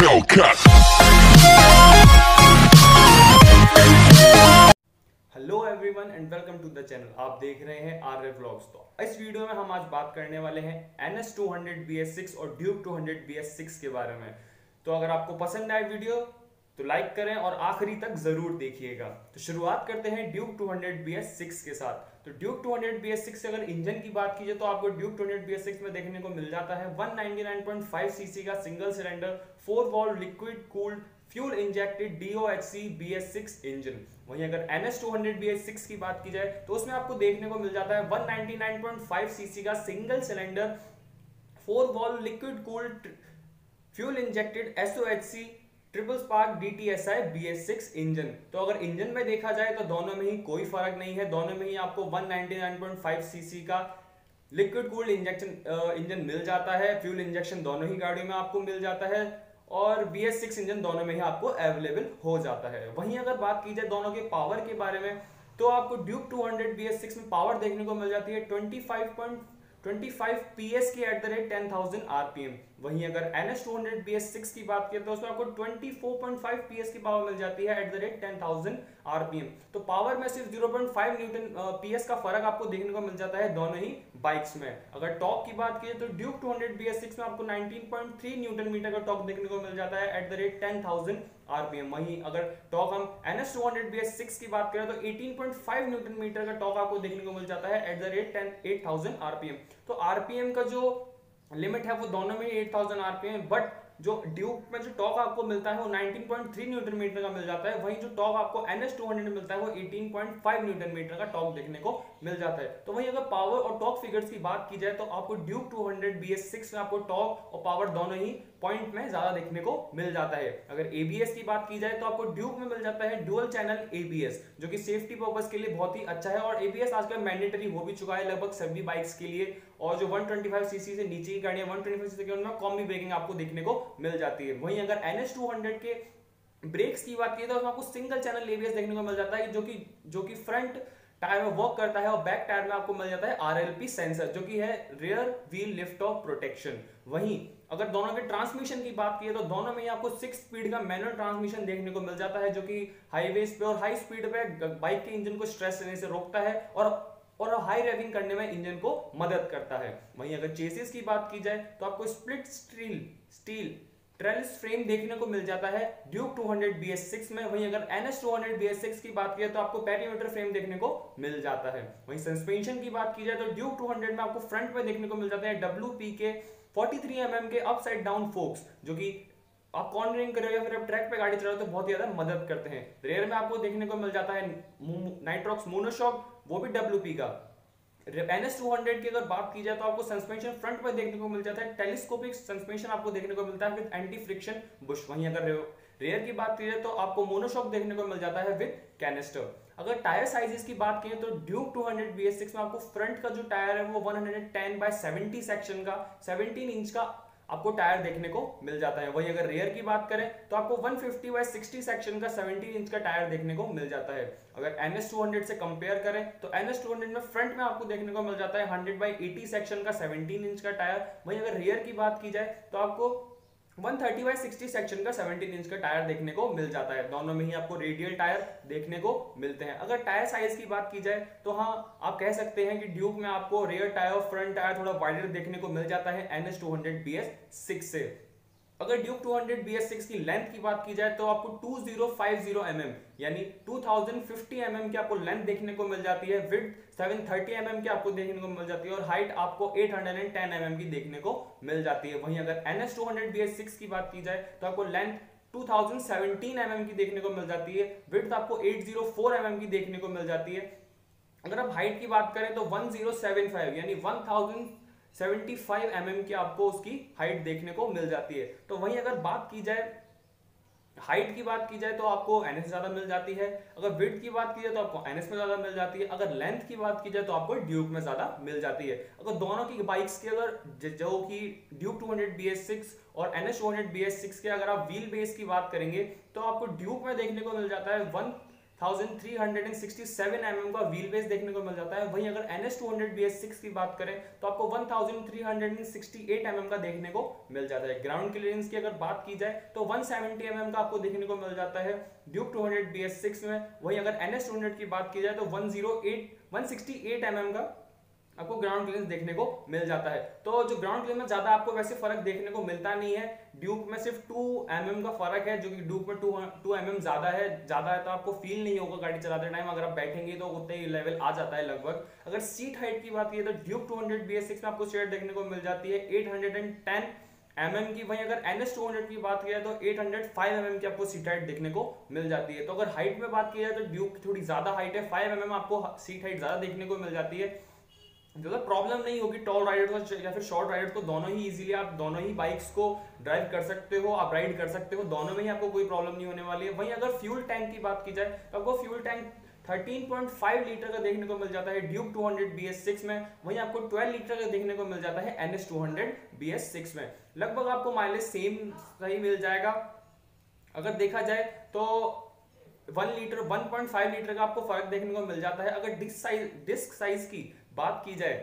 Hello everyone and welcome to the channel आप देख रहे हैं आर एफ़ ब्लॉग्स तो। इस वीडियो में हम आज बात करने वाले हैं N S two hundred B S six और Duke two hundred B S six के बारे में। तो अगर आपको पसंद आए वीडियो तो लाइक करें और आखिरी तक ज़रूर देखिएगा। तो शुरुआत करते हैं ड्यूक 200 BS6 के साथ। तो ड्यूक 200 BS6 से अगर इंजन की बात कीजिए तो आपको ड्यूक 200 BS6 में देखने को मिल जाता है। 199.5 सीसी का single cylinder four valve liquid cooled fuel injected DOHC BS6 engine वहीं अगर NS 200 BS6 की बात की जाए तो उसमें आपको देखने को मिल जाता है 199.5 सीसी का single cylinder four valve liquid cooled fuel injected SOHC triple spark D T S I B S six engine. तो अगर इंजन में देखा जाए तो दोनों में ही कोई फ़र्क नहीं है। दोनों में ही आपको 199.5 सीसी का लिक्विड कूल्ड इंजेक्शन इंजन मिल जाता है। फ्यूल इंजेक्शन दोनों ही गाड़ियों में आपको मिल जाता है। और बी एस सिक्स इंजन दोनों में ही आपको अवेलेबल हो जाता है। वहीं अगर बात की जाए दोनों के पावर के बारे में तो आपको ड्यूक 200 BS6 में पावर देखने को मिल जाती है। 25.25 PS की एट द रेट 10,000 RPM वहीं अगर NS 200 BS6 की बात करें तो उसमें आपको 24.5 PS की पावर मिल जाती है एट द रेट 10,000 RPM तो पावर में सिर्फ़ 0.5 न्यूटन PS का फ़र्क आपको देखने को मिल जाता है दोनों ही बाइक्स में. अगर टॉक की बात की तो ड्यूक 200 BS6 में आपको 19.3 न्यूटन मीटर का टॉक देखने को मिल जाता है एट द रेट 10,000 आरपीएम वहीं अगर टॉक हम NS 200 BS6 की बात करें तो 18.5 न्यूटन मीटर का टॉक आपको देखने को मिल जाता है एट द रेट 8000 आरपीएम तो आरपीएम का जो लिमिट है वो दोनों में 8000 आरपीएम बट जो ड्यूक में जो टॉक आपको मिलता है वो 19.3 न्यूटन मीटर का मिल जाता है, वहीं जो टॉक आपको एनएस 200 में मिलता है वो 18.5 न्यूटन मीटर का टॉक देखने को मिल जाता है। तो वहीं अगर पावर और टॉक फिगर्स की बात की जाए तो आपको ड्यूक 200 BS6 में आपको टॉक और पावर दोनों ही पॉइंट में ज़्यादा देखने को मिल जाता है। अगर एबीएस की बात की जाए तो आपको ड्यूक में मिल जाता है डुअल चैनल एबीएस जो कि सेफ्टी पर्पज के लिए बहुत ही अच्छा है। और एबीएस आजकल मैंडेटरी हो भी चुका है लगभग सभी बाइक्स के लिए। और जो 125 सीसी से नीचे की गाड़ियाँ 125 सीसी के उनमें कॉम्बी ब्रेकिंग आपको देखने को मिल जाती है। वहीं अगर NS 200 के ब्रेक्स की बात की तो उसमें आपको सिंगल चैनल एबीएस देखने को मिल जाता है, जो कि जो कि फ्रंट टायर में वर्क करता है और बैक टायर में आपको मिल जाता है आरएलपी सेंसर जो कि है rear wheel lift off protection वहीं अगर दोनों के ट्रांसमिशन की बात की है तो दोनों में ही आपको सिक्स स्पीड का मैनुअल ट्रांसमिशन देखने को मिल जाता है, जो कि हाईवेज पे और हाई स्पीड पे बाइक के इंजन को स्ट्रेस लेने से रोकता है और और हाई रेविंग करने में इंजन को मदद करता है। वहीं अगर चेसिस की बात की जाए तो आपको split steel steel trellis frame देखने को मिल जाता है ड्यूक 200 BS6 में। वहीं अगर NS 200 BS6 की बात की जाए तो आपको पेरीमीटर फ्रेम देखने को मिल जाता है। वहीं सस्पेंशन की बात की जाए तो ड्यूक 200 में आपको फ्रंट में देखने को मिल जाता है WP के 43 mm के अपसाइड डाउन फोक्स जो कि आप कॉर्नरिंग कर रहे हो या फिर आप ट्रैक पे गाड़ी चला रहे हो तो बहुत ज़्यादा मदद करते हैं। रेयर में आपको देखने को मिल जाता है नाइट्रॉक्स मोनोशॉक वो भी डब्ल्यूपी का। NS 200 की अगर बात की जाए तो आपको सस्पेंशन फ्रंट पर देखने को मिल जाता है। टेलीस्कोपिक सस्पेंशन आपको देखने को मिलता है विद एंटी फ्रिक्शन बुश वहीं अगर रेयर की बात की जाए तो आपको मोनोशॉक देखने को मिल जाता है विद कैनिस्टर अगर टायर साइजेस की बात करें तो ड्यूक 200 BS6 में आपको फ्रंट का जो टायर है वो 110 बाय 70 सेक्शन का 17 इंच का आपको टायर देखने को मिल जाता है। वही अगर रेयर की बात करें तो आपको 150 बाय 60 सेक्शन का 17 इंच का टायर देखने को मिल जाता है। अगर NS 200 से कंपेयर करें तो NS 200 में फ्रंट में आपको देखने को मिल जाता है 100 बाय 80 सेक्शन का 17 इंच का टायर वही अगर रेयर की बात की जाए तो आपको 130 बाय 60 सेक्शन का 17 इंच का टायर देखने को मिल जाता है। दोनों में ही आपको रेडियल टायर देखने को मिलते हैं। अगर टायर साइज़ की बात की जाए तो हाँ आप कह सकते हैं कि ड्यूक में आपको रेयर टायर फ्रंट टायर थोड़ा वाइडर देखने को मिल जाता है N S two hundred B S six से। अगर ड्यूक 200 BS6 की लेंथ की बात की जाए तो आपको 2050 mm यानी 2050 mm की आपको लेंथ देखने को मिल जाती है विड 730 mm की आपको देखने को मिल जाती है, और हाइट आपको 810 mm की देखने को मिल जाती है। वहीं अगर NS 200 BS6 की बात की जाए तो आपको लेंथ 2017 mm की देखने को मिल जाती है विड्थ आपको 804 mm की देखने को मिल जाती है। अगर आप हाइट की बात करें तो 1075 यानी 1000 75 mm की आपको उसकी हाइट देखने को मिल जाती है। तो वहीं अगर बात की जाए हाइट की बात की जाए तो आपको एनएस ज़्यादा मिल जाती है। अगर विड की बात की जाए तो आपको एनएस में ज़्यादा मिल जाती है। अगर लेंथ की बात की जाए तो आपको ड्यूक में ज़्यादा मिल जाती है। अगर दोनों की बाइक्स की अगर जो कि ड्यूक 200 BS6 और एनएस 200 BS6 के अगर आप व्हील बेस की बात करेंगे तो आपको ड्यूक में देखने को मिल जाता है वन 1367 mm का व्हील बेस देखने को मिल जाता है। वहीं अगर NS 200 BS6 की बात करें तो आपको 1368 mm का देखने को मिल जाता है। ग्राउंड क्लियरेंस की अगर बात की जाए तो 170 mm का आपको देखने को मिल जाता है ड्यूक 200 BS6 में। वहीं अगर NS 200 की बात की जाए तो 108 168 mm का आपको ग्राउंड क्लियरेंस देखने को मिल जाता है। तो जो ग्राउंड क्लियरेंस में ज़्यादा आपको वैसे फ़र्क देखने को मिलता नहीं है। ड्यूक में सिर्फ़ 2 mm का फ़र्क है, जो कि ड्यूक में 2 2 mm ज़्यादा है। ज़्यादा है तो आपको फील नहीं होगा गाड़ी चलाते टाइम अगर आप बैठेंगे तो उतने ही लेवल आ जाता है लगभग। अगर सीट हाइट की बात की तो ड्यूक 200 BS6 में आपको सीट देखने को मिल जाती है। 810 mm की, वहीं अगर NS 200 की बात की जाए तो 805 mm की आपको सीट हाइट देखने को मिल जाती है। तो अगर हाइट में बात की जाए तो ड्यूक थोड़ी ज़्यादा हाइट है। 5 mm आपको सीट हाइट ज़्यादा देखने को मिल जाती है। ज़्यादा प्रॉब्लम नहीं होगी टॉल राइडर या फिर शॉर्ट राइडर को, दोनों ही इजीली आप, दोनों ही बाइक्स को ड्राइव कर सकते हो, आप राइड कर सकते हो, दोनों में ही आपको कोई प्रॉब्लम नहीं होने वाली है। वहीं अगर फ्यूल टैंक की बात की जाए तो आपको फ्यूल टैंक 13.5 लीटर का देखने को मिल जाता है ड्यूक 200 BS6 में, वहीं आपको 12 लीटर का देखने को मिल जाता है NS 200 BS6 में। लगभग आपको माइलेज सेम सही मिल जाएगा। अगर देखा जाए तो वन लीटर 1.5 लीटर का आपको फ़र्क देखने को मिल जाता है। अगर डिस्क साइज़ डिस्क साइज़ की बात की जाए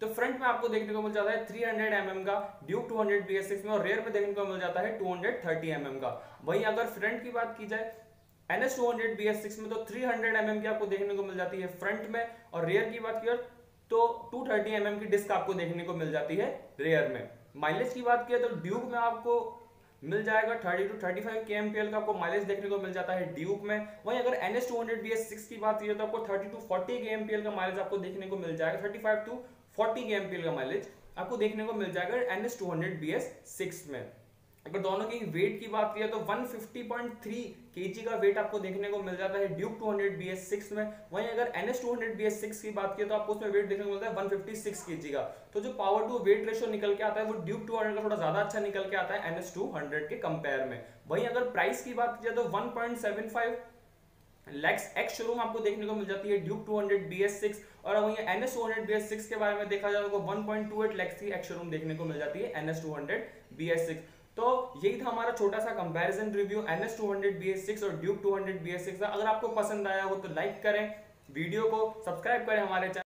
तो फ्रंट में आपको देखने को मिल जाता है 300 हंड्रेड mm का ड्यूक 200 BS6 में, और रेयर में देखने को मिल जाता है 230 हंड्रेड mm का। वहीं अगर फ्रंट की बात की जाए NS 200 BS6 में तो 300 हंड्रेड mm की आपको देखने को मिल जाती है फ्रंट में, और रेयर की बात की जाए तो 230 थर्टी mm की डिस्क आपको देखने को मिल जाती है रेयर में। माइलेज की बात किया तो ड्यूक में आपको मिल जाएगा 30 टू 35 के एमपीएल का आपको माइलेज देखने को मिल जाता है ड्यूक में। वहीं अगर N S two hundred B S six की बात की तो आपको 30 टू 40 के एमपीएल का माइलेज आपको देखने को मिल जाएगा। 35 टू 40 के एमपीएल का माइलेज आपको देखने को मिल जाएगा N S two hundred B S six में। अगर दोनों की वेट की बात की तो 150.3 केजी का वेट आपको देखने को मिल जाता है ड्यूक 200 BS6 में। वहीं अगर NS 200 BS6 की बात की तो आपको उसमें वेट देखने को मिलता है 156 केजी का। तो जो पावर टू वेट रेशियो निकल के आता है वो ड्यूक 200 का थोड़ा ज़्यादा अच्छा निकल के आता है NS 200 के कंपेयर में। वहीं अगर प्राइस की बात की जाए तो वन लैक्स एक्स शोरूम आपको देखने को मिल जाती है ड्यूक 200 BS6 और वहीं NS 200 BS6 के बारे में देखा जाए तो 1.28 लैक्स की एक्स शोरूम देखने को मिल जाती है NS 200 BS6 तो यही था हमारा छोटा सा comparison review N S two hundred B S six और Duke two hundred B S six अगर आपको पसंद आया हो तो लाइक करें वीडियो को सब्सक्राइब करें हमारे चैनल